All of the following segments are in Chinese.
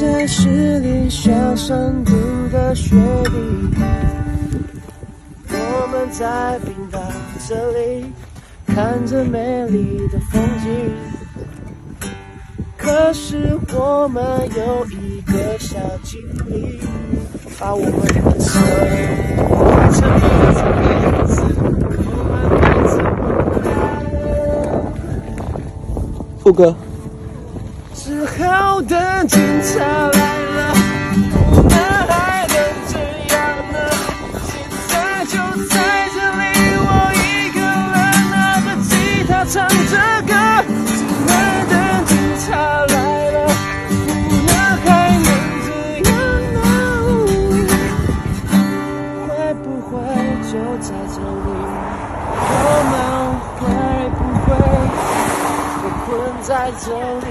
在十里小山谷的雪地，我们在冰岛这里看着美丽的风景。可是我们有一个小精灵，把我们的车换成了这个样子，我们该怎么办？副歌。等警察来了，我们还能怎样呢？现在就在这里，我一个人拿着吉他唱着歌，只能等警察来了，我们还能怎样呢？会不会就在这里？我们会不会被困在这里？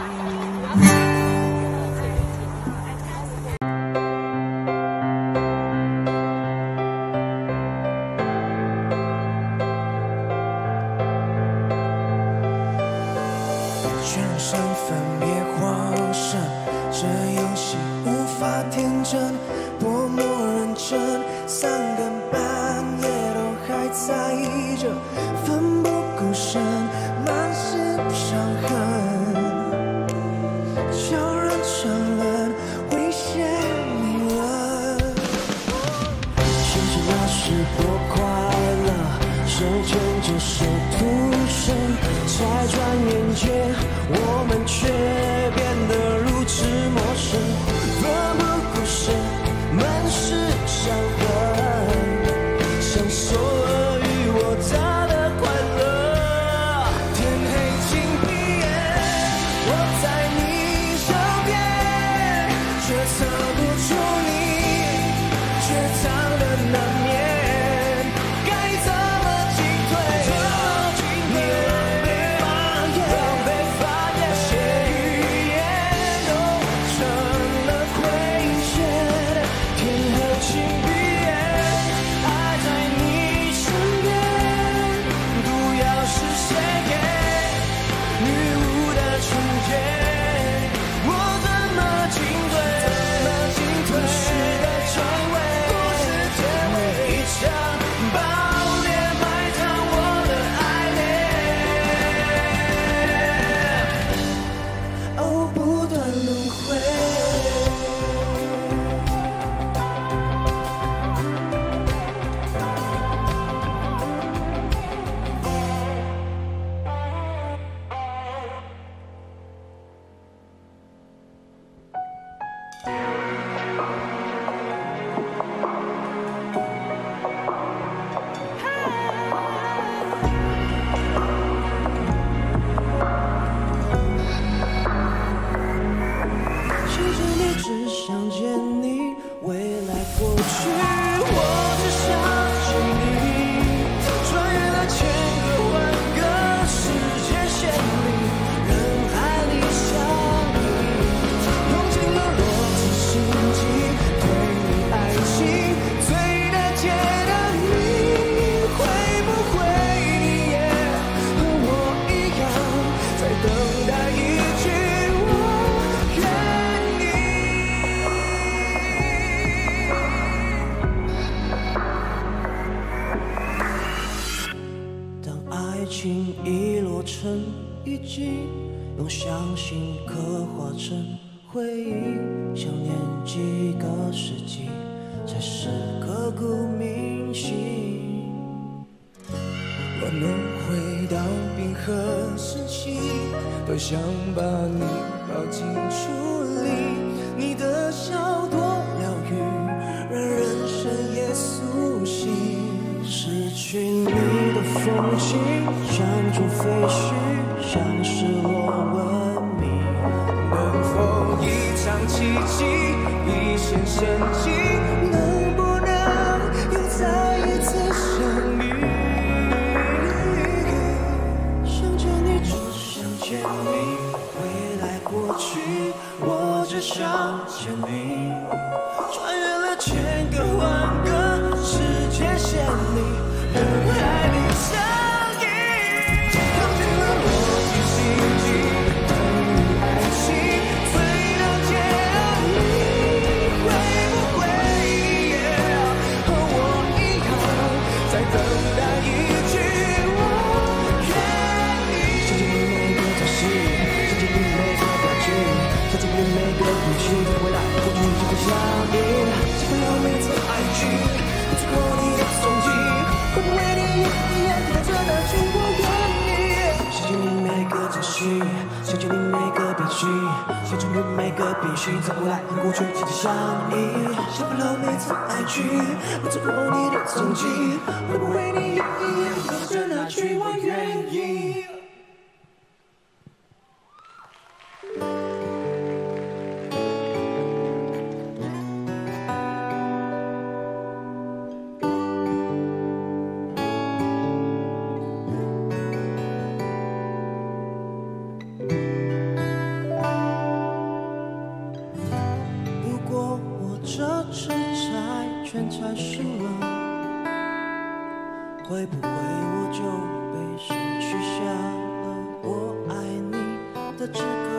三更半夜都还在意着，奋不顾身，满是伤痕，悄然沉沦，危险迷人。其实那是多快乐，手牵着手独身，才转眼间，我们却变得如此陌生，世纪，才是刻骨铭心。若能回到冰河时期，多想把你抱进处理。你的笑多疗愈，让人生也苏醒。失去你的风景，像座废墟，像失落文明。能否一场奇迹，一线想起你每个表情，想穿越每个必须，在未来和过去紧紧相依。想不了每次爱情，不错过你的踪迹，会不会你也一样带着那句我愿意？会不会我就被谁取下了我爱你的资格？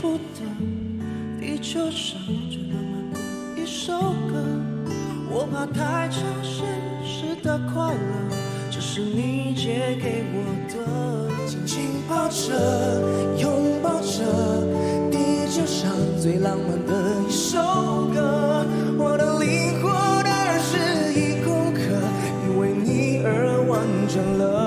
不得，地球上最浪漫的一首歌，我怕太超现实的快乐，这是你借给我的。紧紧抱着，拥抱着，地球上最浪漫的一首歌，我的灵魂二十一功课，因为你而完整了。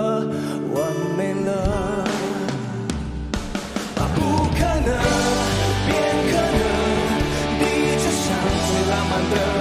wonder